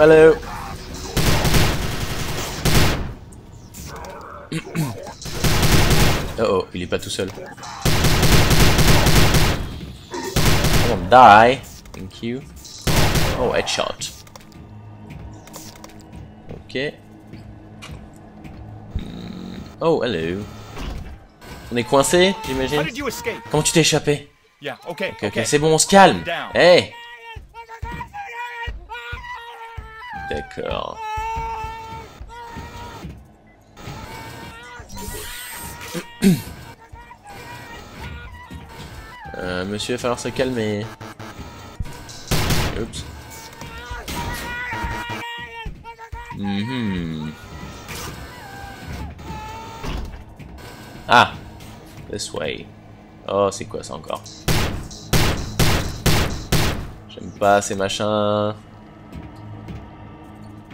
hello. oh, oh, il est pas tout seul. Come on, die. Thank you. Oh, headshot. Ok. Hmm. Oh, hello. On est coincé, How j'imagine did you escape? Comment tu t'es échappé? Yeah, okay, Ok, ok, c'est bon, on se calme. Hey Euh, monsieur, il va falloir se calmer. Oups. Mhm. Ah This way. Oh, c'est quoi ça encore? J'aime pas ces machins.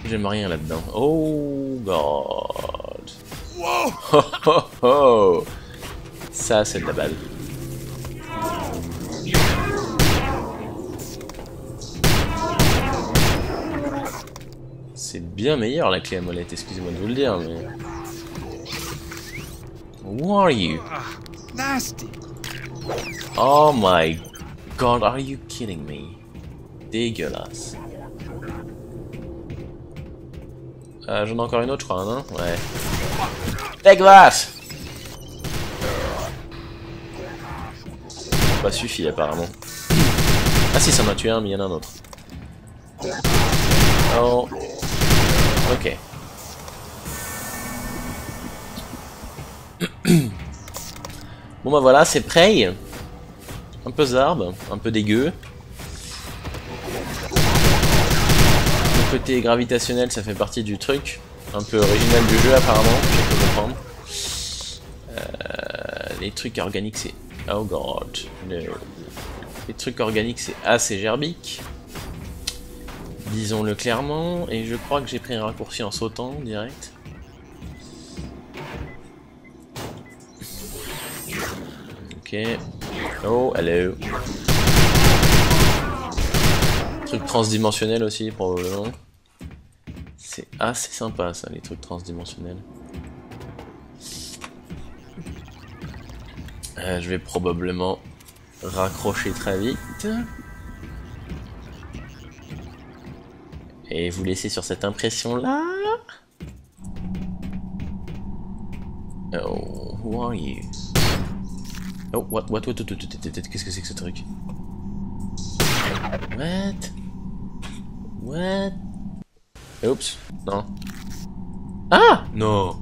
J'aime rien là-dedans. Oh god. Whoa! Oh, oh, oh. Ça, c'est de la balle. C'est bien meilleur la clé à molette, excusez-moi de vous le dire, mais... Who are you? Nasty. Oh my god, are you kidding me? Dégueulasse. Euh, J'en ai encore une autre, je crois, non? Ouais. Dégueulasse Pas suffit, apparemment. Ah si, ça m'a tué un, mais il y en a un autre. Oh. Ok. Bon bah voilà, c'est prêt. Un peu zarbe, un peu dégueu. Côté gravitationnel, ça fait partie du truc. Un peu original du jeu apparemment, je peux comprendre. Euh, les trucs organiques, c'est... Oh god. Les trucs organiques, c'est assez gerbique. Disons-le clairement. Et je crois que j'ai pris un raccourci en sautant direct. Ok. Oh, hello. Truc transdimensionnel aussi, probablement. C'est assez sympa, ça, les trucs transdimensionnels. Euh, je vais probablement raccrocher très vite. Et vous laisser sur cette impression-là. Oh, who are you? Oh, what, what, what, what, what, what, what, what, qu'est-ce que c'est que ce truc? What? What? Oups, non. Ah Non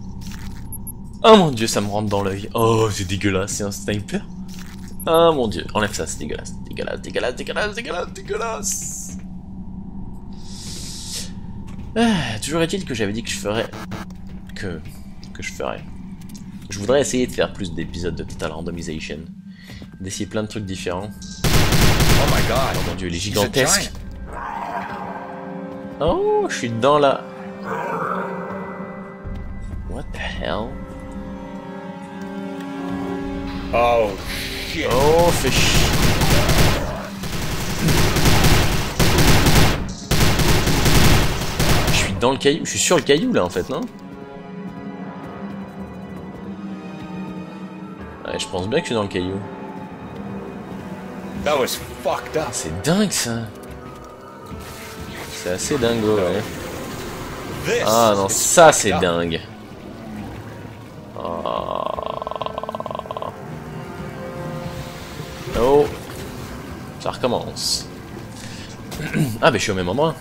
Oh mon dieu, ça me rentre dans l'œil. Oh, c'est dégueulasse, c'est un sniper. Oh mon dieu, enlève ça, c'est dégueulasse. Dégueulasse, dégueulasse, dégueulasse, dégueulasse, dégueulasse. Ah, toujours est-il que j'avais dit que je ferais... Que... Que je ferais... Je voudrais essayer de faire plus d'épisodes de Total Randomization. D'essayer plein de trucs différents. Oh my god. Oh mon dieu, il est gigantesque. Oh, je suis dans la... What the hell? Oh shit. Oh, fais chier. Je suis dans le caillou, je suis sur le caillou là en fait, non? Ouais, je pense bien que je suis dans le caillou. That was fucked up. C'est dingue ça C'est assez dingo, ouais. Ah non, ça c'est dingue. Ah. Oh. Ça recommence. Ah mais je suis au même endroit.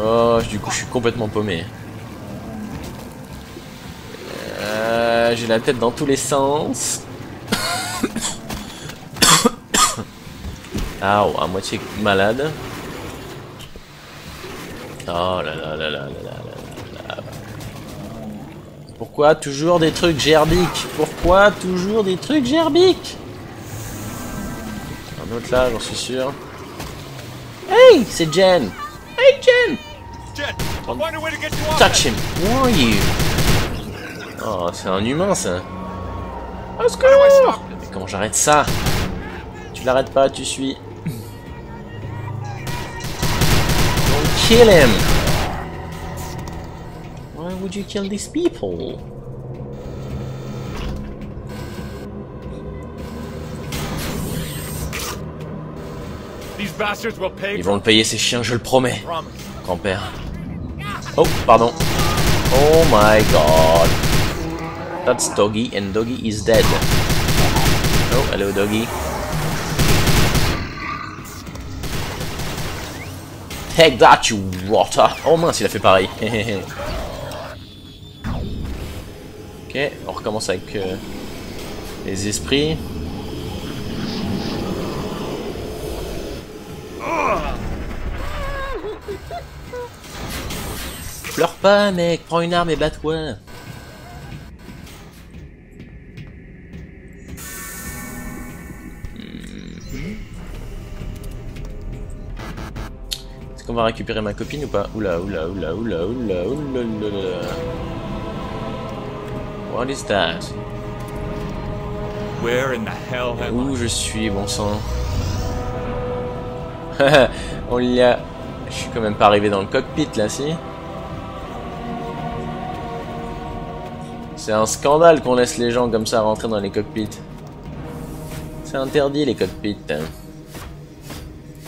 Oh, du coup je suis complètement paumé. Euh, J'ai la tête dans tous les sens. Ah, à moitié malade. Oh là là là là là là là là. Pourquoi toujours des trucs gerbiques? Pourquoi toujours des trucs gerbiques? Un autre là, j'en suis sûr. Hey, c'est Jen Hey Jen. Touch him Who are you? Oh, c'est un humain ça Au secours Mais? Comment j'arrête ça? Tu l'arrêtes pas, tu suis. Kill him? Why would you kill these people? These bastards will pay Ils vont le payer ces chiens, je le promets. Grand-père. Oh, pardon. Oh my god. That's Doggy, and Doggy is dead. Oh, hello Doggy. Take that, you rotter. Oh mince, il a fait pareil. ok, on recommence avec euh, les esprits. Pleure pas, mec, prends une arme et bats-toi. Qu'on va récupérer ma copine ou pas Oula, oula, oula, oula, oula, oula, oula. What is that? Where in the hell Où je suis, bon sang? On y a... Je suis quand même pas arrivé dans le cockpit là, si? C'est un scandale qu'on laisse les gens comme ça rentrer dans les cockpits. C'est interdit les cockpits.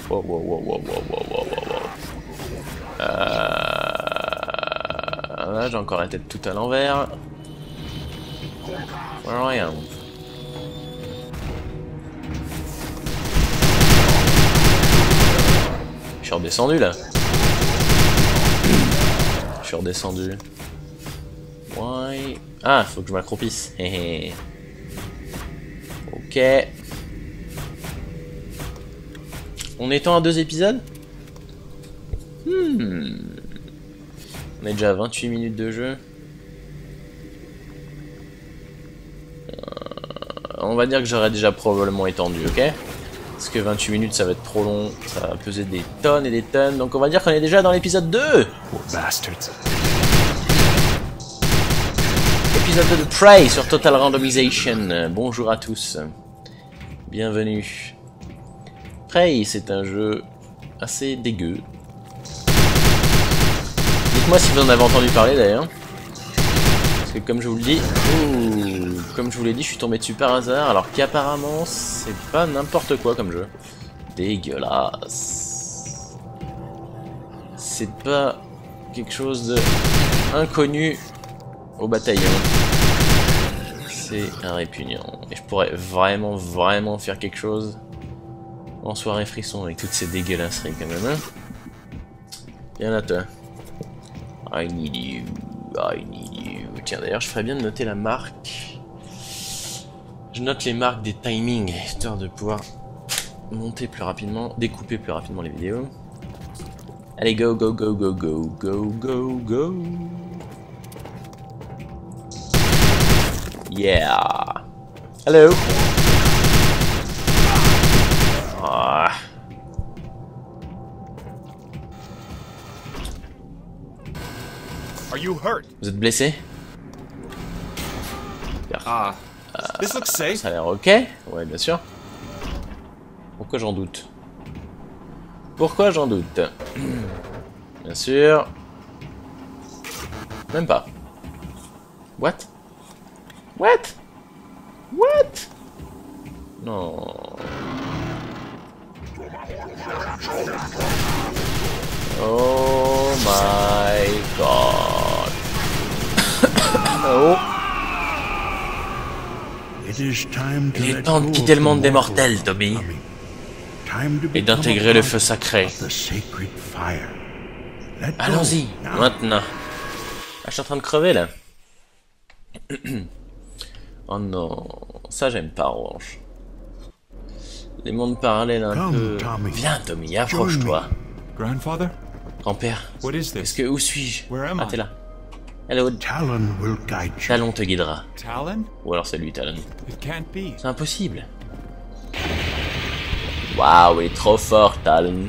Wow, wow, wow, wow, wow, wow, wow, Euh... Là, j'ai encore la tête tout à l'envers. Where I am. Je suis redescendu là. Je suis redescendu. Why Ah, faut que je m'accroupisse. Ok. On est temps à deux épisodes? Hmm. On est déjà à 28 minutes de jeu. Euh, on va dire que j'aurais déjà probablement étendu, ok? Parce que 28 minutes ça va être trop long, ça va peser des tonnes et des tonnes, donc on va dire qu'on est déjà dans l'épisode 2 Poor bastards. Épisode 2 de Prey sur Total Randomization. Bonjour à tous. Bienvenue. Prey, c'est un jeu assez dégueu. Dites-moi si vous en avez entendu parler d'ailleurs. Parce que comme je vous le dis, ouh, comme je vous l'ai dit, je suis tombé dessus par hasard, alors qu'apparemment c'est pas n'importe quoi comme jeu. Dégueulasse. C'est pas quelque chose de inconnu au bataillon. C'est un répugnant. Et je pourrais vraiment, vraiment faire quelque chose en soirée frisson avec toutes ces dégueulasseries quand même. Hein Viens là toi. I need you. I need you. Tiens d'ailleurs je ferais bien de noter la marque. Je note les marques des timings, histoire de pouvoir monter plus rapidement, découper plus rapidement les vidéos. Allez go go go go go go go go Yeah. Hello. Vous êtes blessé? Ah. This looks safe. Ça a l'air ok Ouais, bien sûr. Pourquoi j'en doute? Pourquoi j'en doute? Bien sûr. Même pas. What? What? What? Non. Oh my god. Oh. Il est temps de quitter le monde des mortels, Tommy. Et d'intégrer le feu sacré. Allons-y, maintenant. Ah, je suis en train de crever là. oh non, ça j'aime pas orange. Les mondes parallèles un peu. Viens Tommy, approche-toi. Grand-père. Qu'est-ce que où suis-je? Ah t'es là. Hello, Talon will guide you. Talon te guidera. Talon? Ou alors c'est lui Talon. C'est impossible. Waouh, il est trop fort Talon.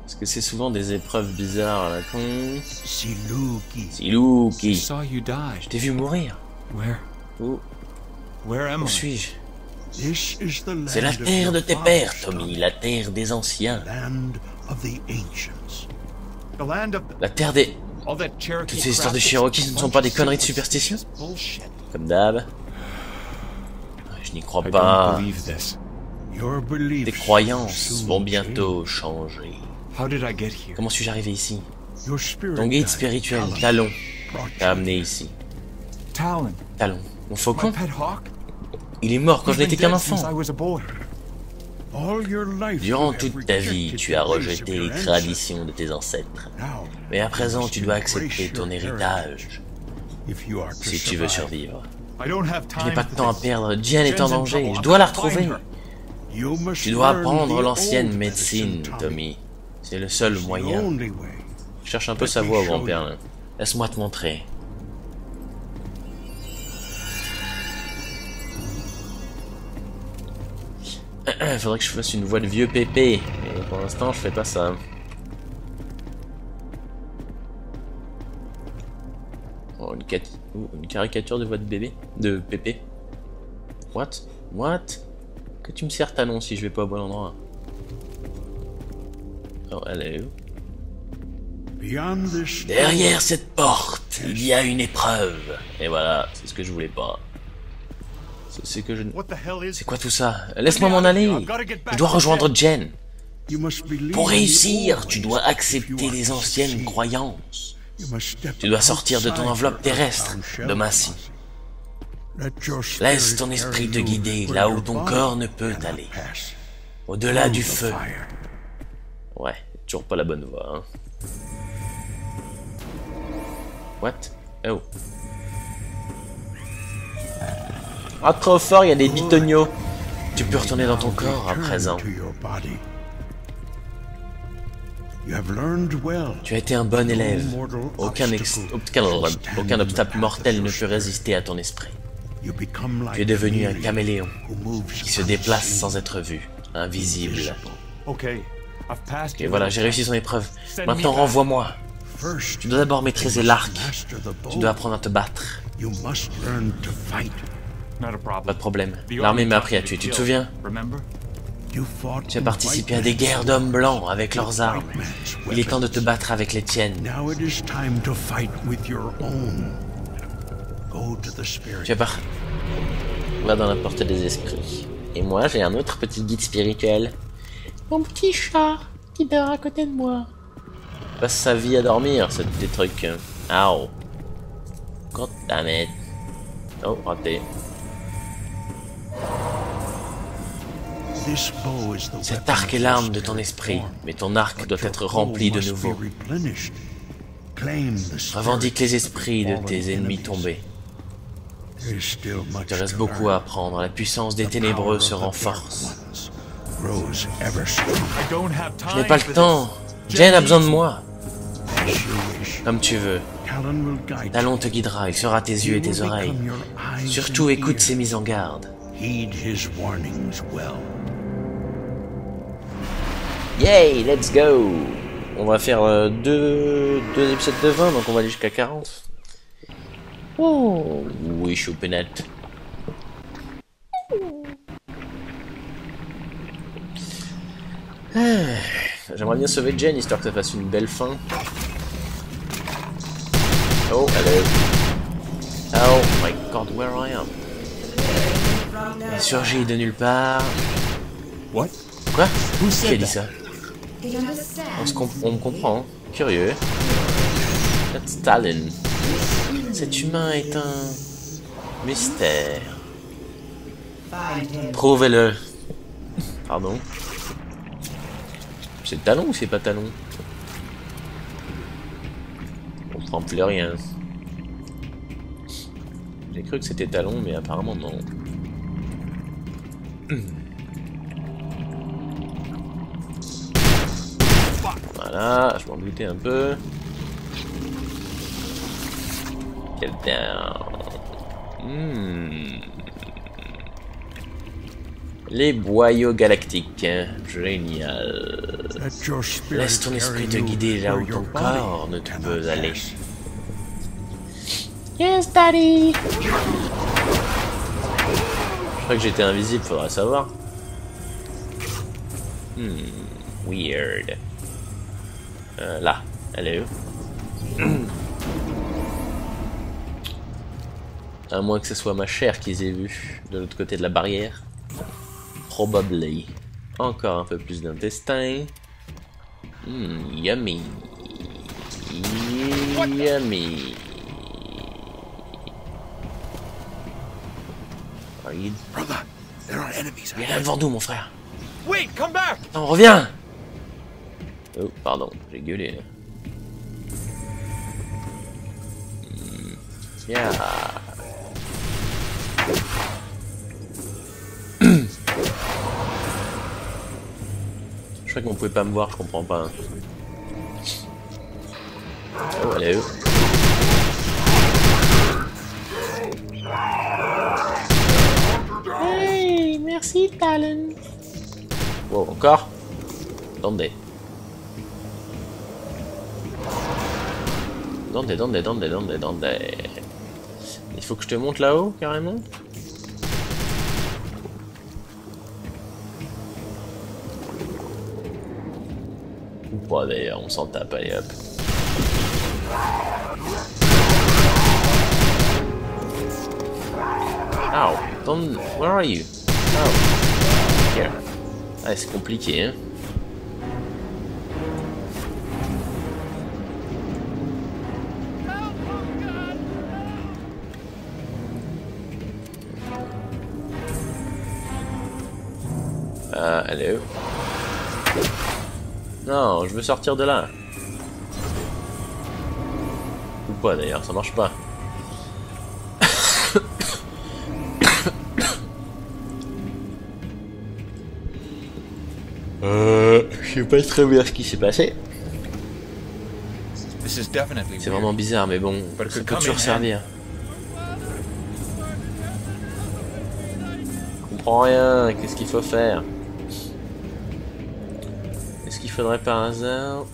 Parce que c'est souvent des épreuves bizarres à la con. Siluki. C'est Luki. I saw you die. Je t'ai vu mourir. Where? Où, Where am où I? suis-je? C'est la terre de tes pères, Tommy. La terre des anciens. Land of the ancients. The land of La terre des... Toutes ces histoires de Cherokees, ne sont pas des of conneries de superstition. Comme d'hab. Je n'y crois pas. Tes croyances vont change. bientôt changer. Comment suis-je arrivé ici? Ton guide spirituel, Talon, t'a amené ici. Talon, mon faucon. Il est mort quand je n'étais qu'un enfant. Durant toute ta vie, tu as rejeté les traditions de tes ancêtres. Mais à présent, tu dois accepter ton héritage si tu veux survivre. Je n'ai pas de temps à perdre. Jen est en danger. Je dois la retrouver. Tu dois apprendre l'ancienne médecine, Tommy. C'est le seul moyen. Je cherche un peu sa voix au grand-père. Laisse-moi te montrer. Faudrait que je fasse une voix de vieux pépé. Et pour l'instant, je fais pas ça. Oh, une, cat- ouh, une caricature de voix de bébé De pépé What? What? Que tu me sers talon si je vais pas au bon endroit? Oh, elle est où? Derrière cette porte, il y a une épreuve. Et voilà, c'est ce que je voulais pas. C'est que je... Quoi tout ça Laisse-moi m'en aller. Je dois rejoindre Jen. Pour réussir, tu dois accepter les anciennes croyances. You must step Tu dois sortir de ton enveloppe your terrestre, de massy. Let your Laisse spirit ton esprit te guider where là où your ton body corps ne peut cannot aller. Au-delà du the feu. fire. Ouais, toujours pas la bonne voie. Hein. What? Oh. Ah, trop fort, il y a des bitognos. Tu peux retourner dans ton corps à présent. Tu as été un bon élève. Aucun, aucun, obstacle mortel ne peut résister à ton esprit. Tu es devenu un caméléon qui se déplace sans être vu, invisible. Et voilà, j'ai réussi son épreuve. Maintenant, renvoie-moi. Tu dois d'abord maîtriser l'arc. Tu dois apprendre à te battre. Pas problem. de problème. The L'armée army m'a appris à tuer, tu te souviens? Remember? You fought Tu as in participé à white des guerres d'hommes blancs avec leurs armes. Il est temps de te battre avec les tiennes. Now it is time to fight with your own. Go to the spirit. Tu vas pas... Va dans la porte des esprits. Et moi, j'ai un autre petit guide spirituel. Mon petit chat qui dort à côté de moi. Il passe sa vie à dormir, ce petit truc. Ow. God damn it. Oh, raté. Cet arc est l'arme de ton esprit, mais ton arc doit être rempli de nouveau. Revendique les esprits de tes ennemis tombés. Il te reste beaucoup à apprendre. La puissance des ténébreux se renforce. Je n'ai pas le temps. Jen a besoin de moi. Comme tu veux. Talon te guidera, il sera tes yeux et tes oreilles. Surtout écoute ses mises en garde. Yay, let's go On va faire euh, deux, deux épisodes de 20, donc on va aller jusqu'à 40. Oh, oui, choupinette. Ah, J'aimerais bien sauver Jen, histoire que ça fasse une belle fin. Oh, hello. Oh my god, where I am? Il surgit de nulle part. What? Quoi? Qui a dit ça? On, se me comprend. Curieux. That's Stalin. Cet humain est un mystère. Prouvez-le. Pardon. C'est talon ou c'est pas talon? On comprend plus rien. J'ai cru que c'était talon, mais apparemment non. Voilà, je m'en doutais un peu. Hmm. Les boyaux galactiques. hein. Génial. Laisse ton esprit te guider là où ton corps ne te peut aller. Yes, daddy Je crois que j'étais invisible, faudra savoir. Hmm, weird. Euh, là, elle est où? À moins que ce soit ma chair qu'ils aient vu de l'autre côté de la barrière. Probably. Encore un peu plus d'intestin. Hmm, yummy. Yummy. Are you... Brother, there are enemies Il est là devant nous, mon frère. Wait, come back! Non, reviens Oh, pardon, j'ai gueulé. là. Hmm, Yeah. Je crois qu'on pouvait pas me voir, je comprends pas. Oh, est où? Hey, merci Talon. Wow, encore? Donde Il faut que je te monte là-haut, carrément Ou pas d'ailleurs, on s'en tape, allez hop. Ow, don't... Where are you? Oh, here. Ah, c'est compliqué, hein. Euh, elle est où? Non, je veux sortir de là. Ou pas d'ailleurs, ça marche pas. Euh, je sais pas très bien ce qui s'est passé. C'est vraiment bizarre, mais bon, ça peut toujours servir. Je comprends rien, qu'est-ce qu'il faut faire? fill our bars out.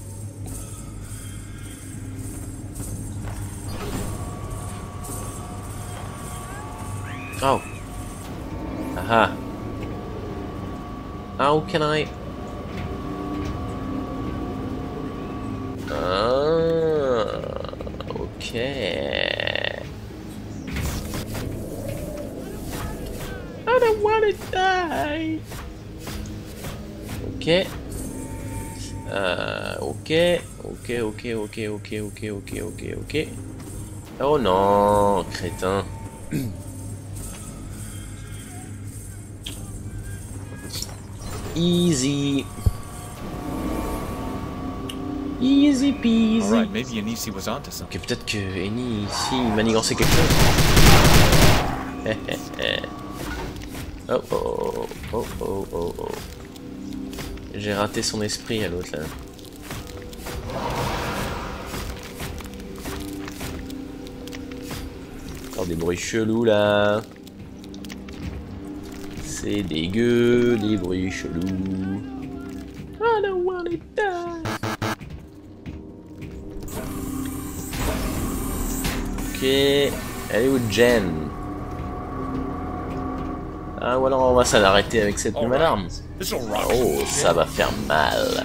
Oh. Aha. How can I... Ah, okay. I don't want to die. Okay. Euh, ok, ok, ok, ok, ok, ok, ok, ok, ok. Oh non, crétin. Easy. Easy peasy. Maybe Anisi was onto something. Ok, peut-être que Eni ici manigançait quelque chose. oh oh oh oh oh oh. J'ai raté son esprit à l'autre là. Encore des bruits chelous là. C'est dégueu, des bruits chelous. I don't wanna die. Ok, elle est où Jen? Ah ou alors on va s'en arrêter avec cette nouvelle arme. Oh, ça va faire mal.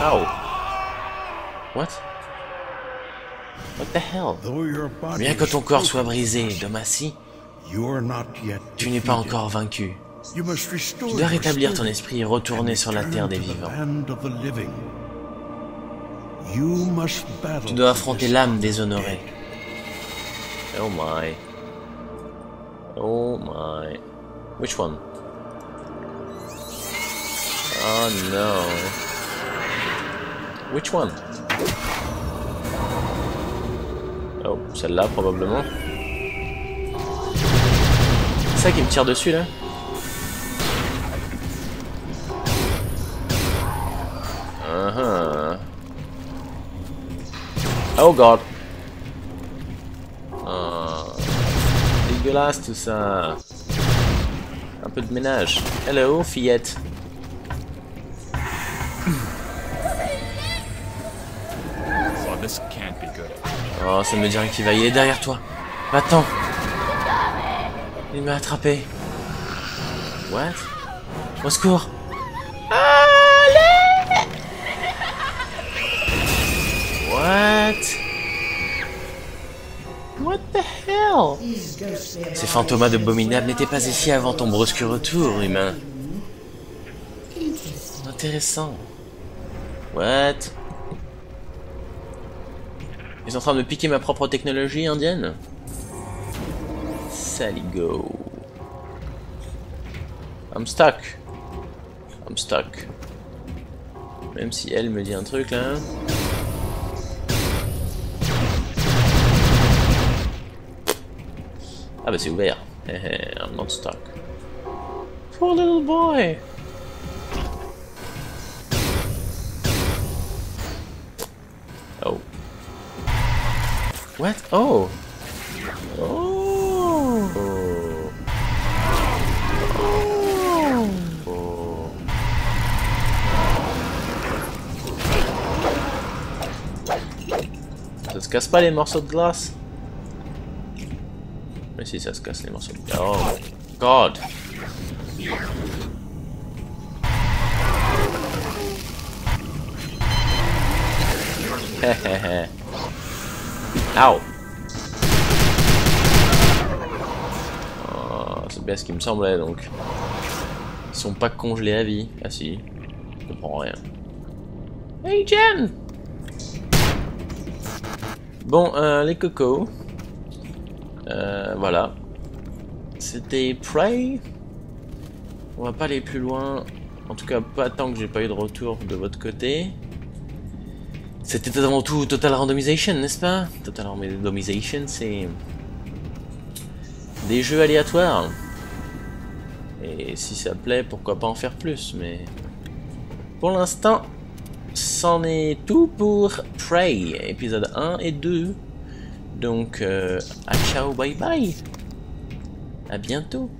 Ow. What? What the hell? Bien que ton corps soit brisé, yet tu n'es pas encore vaincu. You must restore Tu dois rétablir ton esprit et retourner sur la terre des vivants. Tu dois affronter l'âme déshonorée. Oh my. Oh my. Which one? Oh no. Which one? Oh, celle-là probablement. C'est ça qui me tire dessus là Oh god. Oh dégueulasse tout ça. Un peu de ménage. Hello, fillette. Oh. Oh, ça me dirait qu'il va. Il est derrière toi. Va-t'en. Il m'a attrapé. What? Au secours. What? The hell? Ces fantomas abominables n'étaient pas ici avant ton brusque retour, humain. Intéressant. What? Ils sont en train de piquer ma propre technologie indienne? Saligo. I'm stuck. I'm stuck. Même si elle me dit un truc là. Bah c'est ouvert. I'm not stuck. Poor little boy. Oh. What? Oh. Oh. Oh. Se casse pas les morceaux de glace Mais si ça se casse les morceaux de glace. Oh God. Hehehe. Ow. Oh, c'est bien ce qui me semblait donc. Ils sont pas congelés à vie. Ah si. Je comprends rien. Hey Jen Bon, euh, les cocos. Euh, voilà. C'était Prey. On va pas aller plus loin. En tout cas, pas tant que j'ai pas eu de retour de votre côté. C'était avant tout Total Randomization, n'est-ce pas? Total Randomization, c'est des jeux aléatoires. Et si ça plaît, pourquoi pas en faire plus, mais pour l'instant, c'en est tout pour Prey, épisode 1 et 2. Donc, euh, à ciao, bye bye. À bientôt.